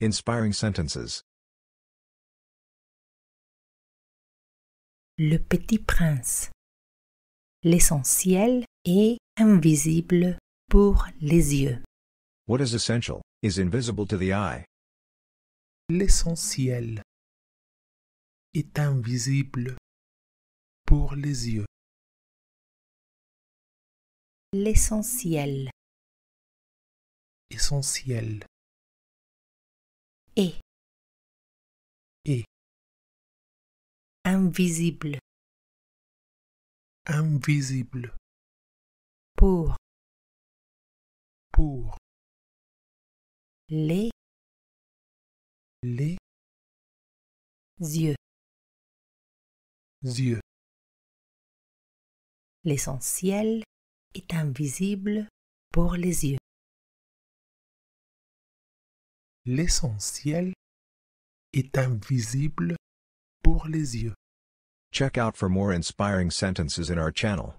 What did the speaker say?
Inspiring sentences. Le petit prince. L'essentiel est invisible pour les yeux. What is essential is invisible to the eye. L'essentiel est invisible pour les yeux. L'essentiel Essentiel invisible invisible pour pour les les yeux. yeux. L'essentiel est invisible pour les yeux. L'essentiel est invisible pour les yeux. Check out for more inspiring sentences in our channel.